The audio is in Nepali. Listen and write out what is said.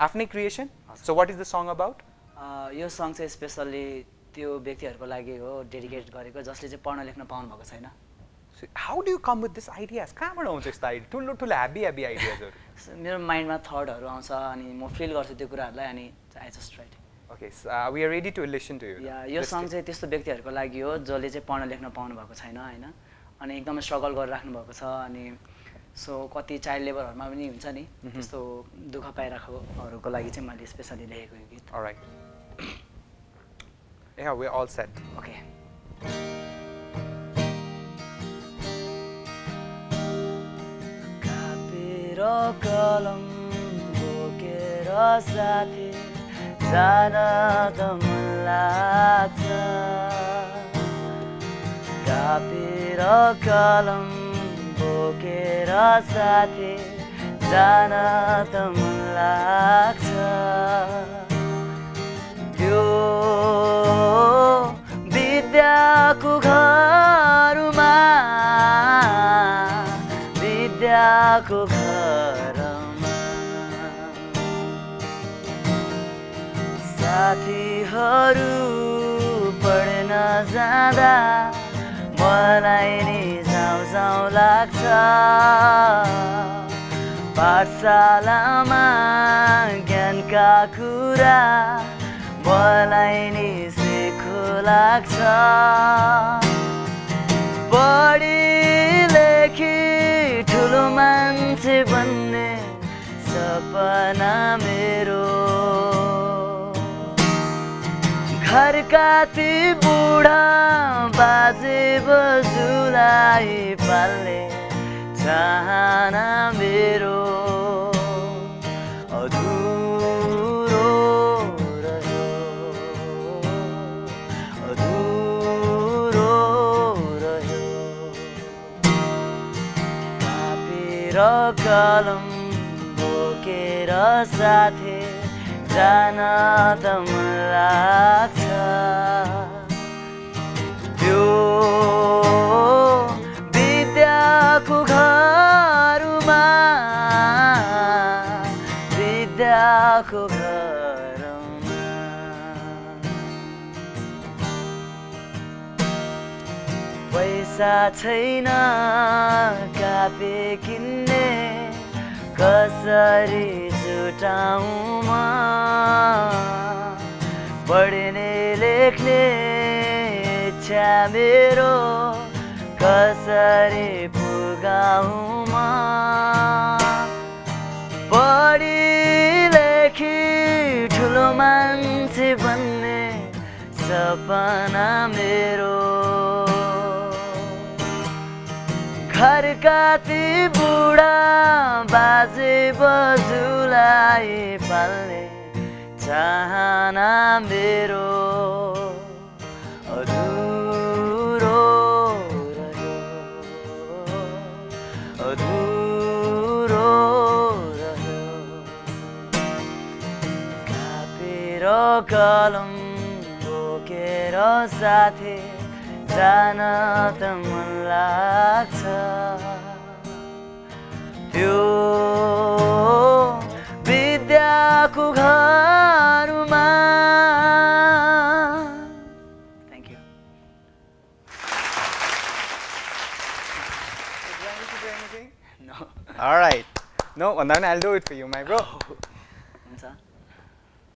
आफ्नै creation so what is the song about यो सङ चाहिँ स्पेसल्ली त्यो व्यक्तिहरूको लागि हो डेडिकेट गरेको जसले चाहिँ पढ्न लेख्न पाउनु भएको छैन how do you come with this ideas कहाँबाट आउँछ यस्तो आइडिया ठुलो ठुलो ह्याबी ह्याबी आइडियाजहरू मेरो माइन्डमा थटहरू आउँछ अनि म फिल गर्छु त्यो कुराहरूलाई अनि I just write okay we are ready to listen to you या यो सङ चाहिँ त्यस्तो व्यक्तिहरूको लागि हो जसले चाहिँ पढ्न लेख्न पाउनु भएको छैन होइन अनि एकदमै स्ट्रगल गरिराख्नु भएको छ अनि सो कति चाइल्ड लेबरहरूमा पनि हुन्छ नि त्यस्तो दुःख पाइरहेकोहरूको लागि चाहिँ मैले स्पेसली लेखेको यो गीत. Yeah, we're all set. Okay कापेर कलम बोकेर साथी जान त मन लाग्छ कापेर कलम बोकेर साथी जान त मन लाग्छ। त्यो विद्याको घरमा विद्याको घरमा। साथीहरू पढ्न जाँदा मलाई नि लाग्छ पाठशालामा ज्ञानका कुरा मलाई नि सिखो लाग्छ। पढी लेखी ठुलो मान्छे बन्ने सपना मेरो। घरका ती बुढा बाजे बजुलाई पाल्ने चाहना मेरो अधुरो रह्यो अधुरो रह्यो कापेर कलम बोकेर साथे जान त मन घरमा। पैसा छैन कापे किन्ने कसरी जुटाउँ म पढ्ने लेख्ने इच्छा मेरो कसरी पुगाउँ सपना मेरो। घरका ती बुढा बाजे बजुलाई पाल्ने चाहना मेरो। अधुरो अधुरो कापेर कलम बोकेर साथी जान त मन लाग्छ त्यो विद्याको घरमा thank you no Alright. No, and then I'll do it for you, my bro. हुन्छ